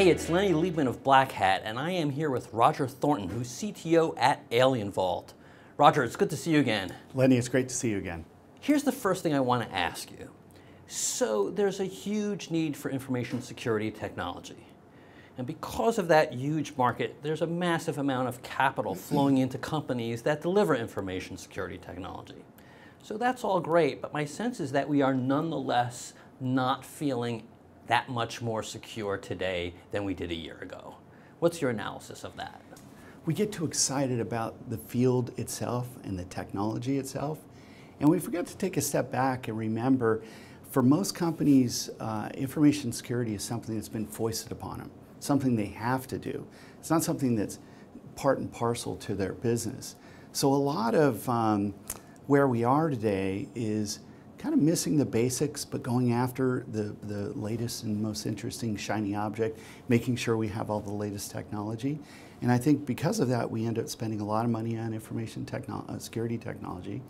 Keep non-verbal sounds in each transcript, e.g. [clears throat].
Hey, it's Lenny Liebmann of Black Hat, and I am here with Roger Thornton, who's CTO at AlienVault. Roger, it's good to see you again. Lenny, it's great to see you again. Here's the first thing I want to ask you. So, there's a huge need for information security technology. And because of that huge market, there's a massive amount of capital [clears throat] flowing into companies that deliver information security technology. So that's all great, but my sense is that we are nonetheless not feeling that much more secure today than we did a year ago. What's your analysis of that? We get too excited about the field itself and the technology itself, and we forget to take a step back and remember for most companies, uh, information security is something that's been foisted upon them, something they have to do. It's not something that's part and parcel to their business. So a lot of um, where we are today is kind of missing the basics, but going after the, the latest and most interesting shiny object, making sure we have all the latest technology. And I think because of that, we end up spending a lot of money on information techno uh, security technology.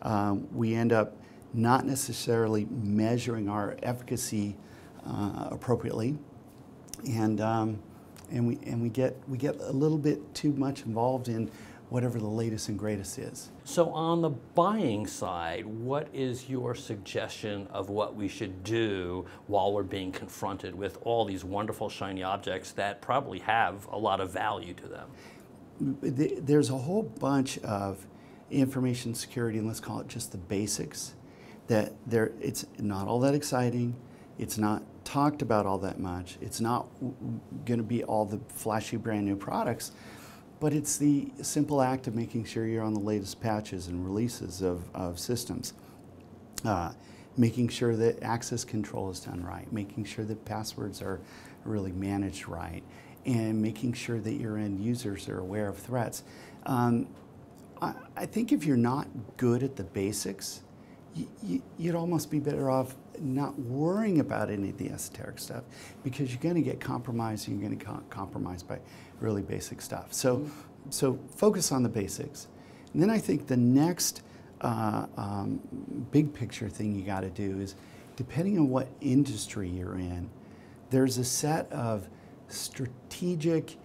Um, we end up not necessarily measuring our efficacy uh, appropriately. And, um, and, we, and we, get, we get a little bit too much involved in whatever the latest and greatest is. So on the buying side, what is your suggestion of what we should do while we're being confronted with all these wonderful shiny objects that probably have a lot of value to them? There's a whole bunch of information security, and let's call it just the basics, that there, it's not all that exciting, it's not talked about all that much, it's not going to be all the flashy brand new products, but it's the simple act of making sure you're on the latest patches and releases of, of systems. Uh, making sure that access control is done right, making sure that passwords are really managed right, and making sure that your end users are aware of threats. Um, I, I, think if you're not good at the basics, you, would almost be better off not worrying about any of the esoteric stuff because you're going to get compromised and you're going to get compromised by really basic stuff. So, mm-hmm. so focus on the basics. And then I think the next uh, um, big picture thing you got to do is depending on what industry you're in, there's a set of strategic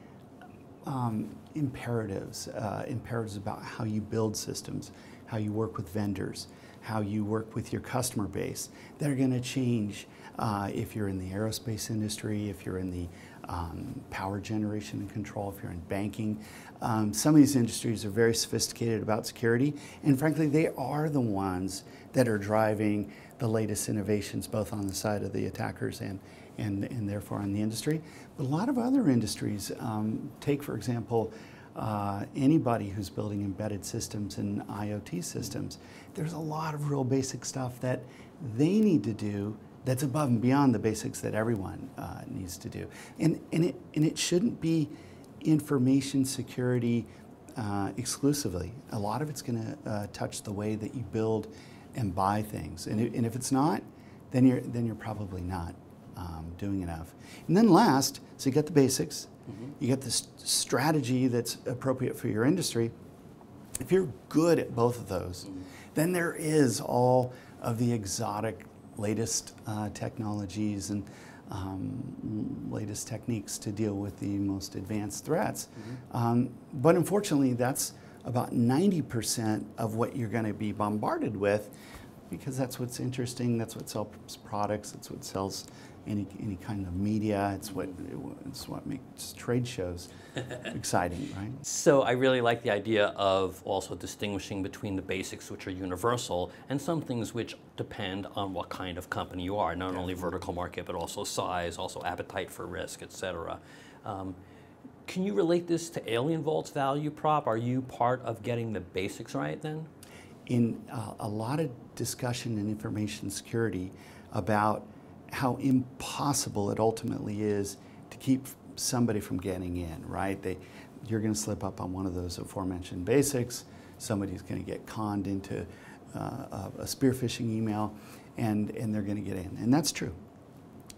um, imperatives, uh, imperatives about how you build systems, how you work with vendors, how you work with your customer base that are going to change uh, if you're in the aerospace industry, if you're in the um, power generation and control, if you're in banking. Um, some of these industries are very sophisticated about security, and frankly, they are the ones that are driving the latest innovations, both on the side of the attackers and, and, and therefore on the industry. But a lot of other industries, um, take for example, uh, anybody who's building embedded systems and IoT systems, there's a lot of real basic stuff that they need to do that's above and beyond the basics that everyone uh, needs to do. And, and, it, and it shouldn't be information security uh, exclusively. A lot of it's going to uh, touch the way that you build and buy things. And, it, and if it's not, then you're, then you're probably not um, doing enough. And then last, so you got the basics, mm -hmm. you get this strategy that's appropriate for your industry. If you're good at both of those, mm -hmm. then there is all of the exotic latest uh, technologies and um, latest techniques to deal with the most advanced threats. Mm -hmm. um, but unfortunately, that's about 90% of what you're going to be bombarded with because that's what's interesting, that's what sells products, that's what sells any, any kind of media. It's what, it's what makes trade shows [laughs] exciting, right? So I really like the idea of also distinguishing between the basics, which are universal, and some things which depend on what kind of company you are, not Definitely. only vertical market, but also size, also appetite for risk, et cetera. Um, can you relate this to AlienVault's value prop? Are you part of getting the basics right then? In uh, a lot of discussion in information security about how impossible it ultimately is to keep somebody from getting in, right? They, you're going to slip up on one of those aforementioned basics. Somebody's going to get conned into uh, a spear phishing email, and, and they're going to get in. And that's true.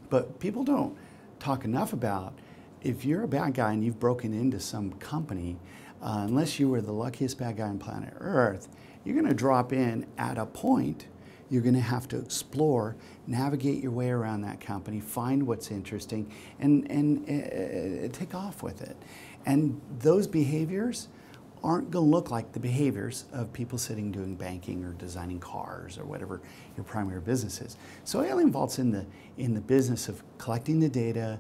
But people don't talk enough about if you're a bad guy and you've broken into some company, uh, unless you were the luckiest bad guy on planet Earth, you're going to drop in at a point you're going to have to explore, navigate your way around that company, find what's interesting, and, and uh, take off with it. And those behaviors aren't going to look like the behaviors of people sitting doing banking or designing cars or whatever your primary business is. So Alien Vault's in the, in the business of collecting the data,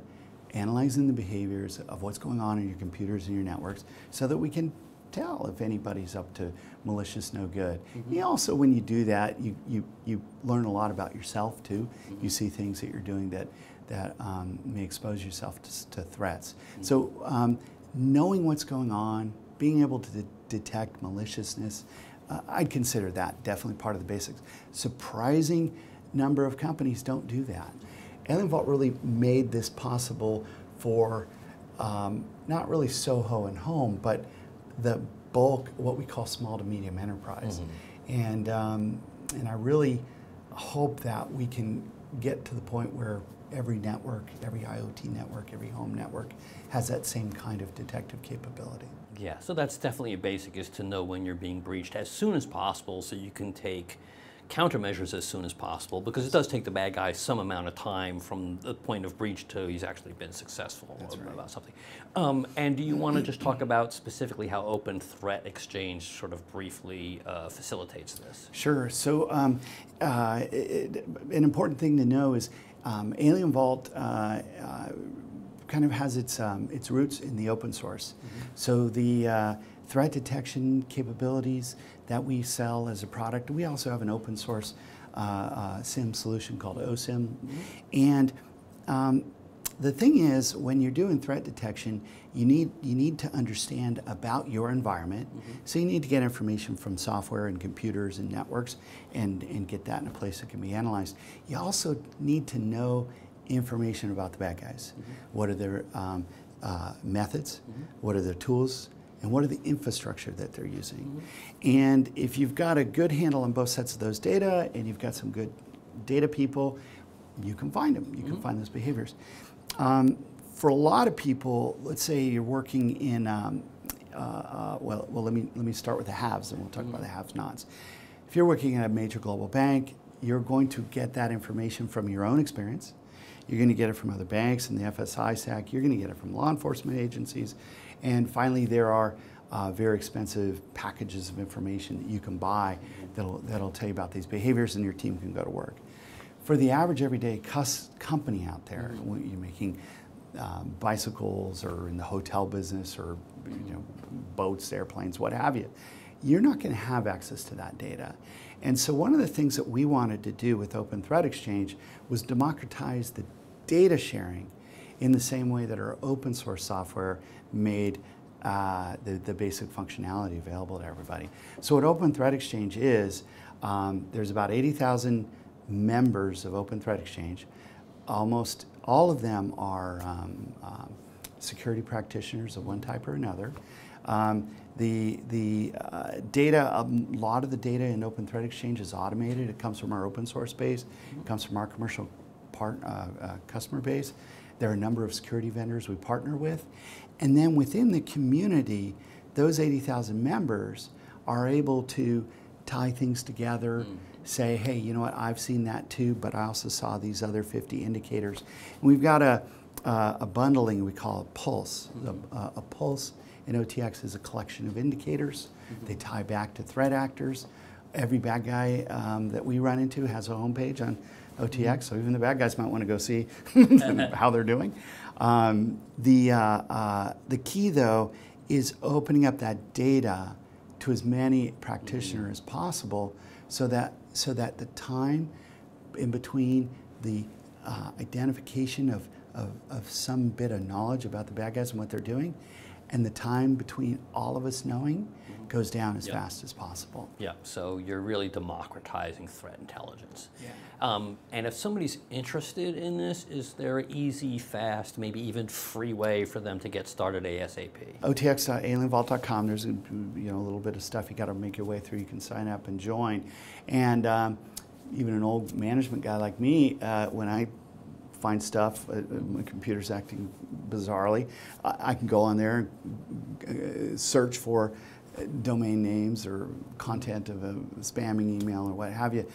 analyzing the behaviors of what's going on in your computers and your networks so that we can tell if anybody's up to malicious no good. Mm-hmm. You also, when you do that, you, you, you learn a lot about yourself too. Mm-hmm. You see things that you're doing that, that um, may expose yourself to, to threats. Mm-hmm. So um, knowing what's going on, being able to de- detect maliciousness, uh, I'd consider that definitely part of the basics. Surprising number of companies don't do that. Vault really made this possible for um, not really Soho and home, but the bulk, what we call small to medium enterprise. Mm-hmm. And, um, and I really hope that we can get to the point where every network, every IoT network, every home network has that same kind of detective capability. Yeah, so that's definitely a basic is to know when you're being breached as soon as possible so you can take countermeasures as soon as possible because it does take the bad guy some amount of time from the point of breach to he's actually been successful right. about something. Um, and do you want to just talk about specifically how Open Threat Exchange sort of briefly uh, facilitates this? Sure. So um, uh, it, an important thing to know is um, Alien Vault uh, uh kind of has its um, its roots in the open source. Mm-hmm. So the uh, threat detection capabilities that we sell as a product. We also have an open source uh, uh, SIEM solution called OSSIM. Mm-hmm. And um, the thing is, when you're doing threat detection, you need you need to understand about your environment. Mm-hmm. So you need to get information from software and computers and networks, and and get that in a place that can be analyzed. You also need to know information about the bad guys. Mm-hmm. What are their um, uh, methods? Mm-hmm. What are their tools? And what are the infrastructure that they're using. Mm-hmm. And if you've got a good handle on both sets of those data and you've got some good data people, you can find them. You mm-hmm. can find those behaviors. Um, for a lot of people, let's say you're working in, um, uh, uh, well, well, let me let me start with the haves, and we'll talk mm-hmm. about the haves-nots. If you're working at a major global bank, you're going to get that information from your own experience. You're going to get it from other banks and the FS-ISAC. You're going to get it from law enforcement agencies. And finally, there are uh, very expensive packages of information that you can buy that'll, that'll tell you about these behaviors and your team can go to work. For the average everyday company out there, mm-hmm. you're making um, bicycles or in the hotel business or you know, boats, airplanes, what have you, you're not going to have access to that data. And so one of the things that we wanted to do with Open Threat Exchange was democratize the data sharing in the same way that our open source software made uh, the, the basic functionality available to everybody. So what Open Threat Exchange is, um, there's about 80,000 members of Open Threat Exchange. Almost all of them are um, um, security practitioners of one type or another. Um, the the uh, data, a lot of the data in Open Threat Exchange is automated. It comes from our open source base. It comes from our commercial part, uh, uh, customer base. There are a number of security vendors we partner with. And then within the community, those 80,000 members are able to tie things together, mm. say, hey, you know what, I've seen that too, but I also saw these other 50 indicators. And we've got a, uh, a bundling we call a pulse. Mm-hmm. A, a, pulse in OTX is a collection of indicators. Mm-hmm. They tie back to threat actors. Every bad guy um, that we run into has a homepage on OTX, so even the bad guys might want to go see [laughs] how they're doing. Um, the, uh, uh, the key, though, is opening up that data to as many practitioners as possible so that, so that the time in between the uh, identification of, of, of some bit of knowledge about the bad guys and what they're doing and the time between all of us knowing goes down as yep. fast as possible. Yeah, so you're really democratizing threat intelligence. Yeah. Um, and if somebody's interested in this, is there an easy, fast, maybe even free way for them to get started ASAP? OTX.alienvault.com. There's a, you know a little bit of stuff you got to make your way through. You can sign up and join. And um, even an old management guy like me, uh, when I find stuff, uh, my computer's acting bizarrely, I, I can go on there and uh, search for domain names or content of a spamming email or what have you.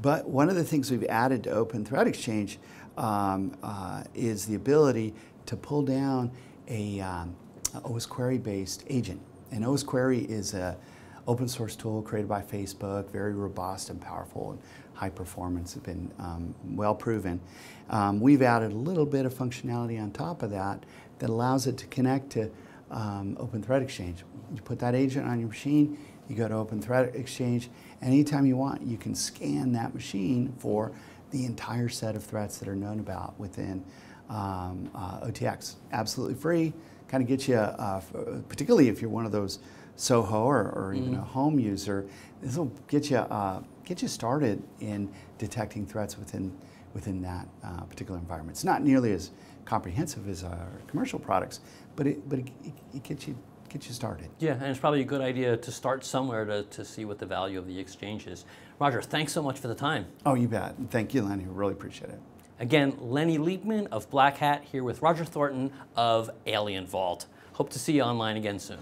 But one of the things we've added to Open Threat Exchange um, uh, is the ability to pull down a, um, osquery based agent. And osquery is a open source tool created by Facebook, very robust and powerful and high performance, has been um, well proven. Um, we've added a little bit of functionality on top of that that allows it to connect to um, Open Threat Exchange. You put that agent on your machine, you go to Open Threat Exchange, anytime you want, you can scan that machine for the entire set of threats that are known about within um, uh, OTX. Absolutely free, kind of gets you, uh, particularly if you're one of those Soho or, or even mm. a home user, this will get you uh, get you started in detecting threats within within that uh, particular environment. It's not nearly as comprehensive as our commercial products, but it but it, it, it gets you get you started. Yeah, and it's probably a good idea to start somewhere to, to see what the value of the exchange is. Roger, thanks so much for the time. Oh, you bet. Thank you, Lenny. We really appreciate it. Again, Lenny Liebmann of Black Hat here with Roger Thornton of Alien Vault. Hope to see you online again soon.